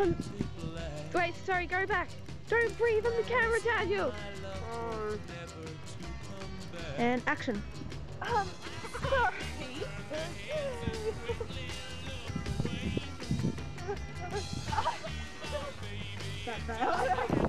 on. Wait, sorry, go back. Don't breathe on the camera, Daniel. And action. Um, sorry. that bad.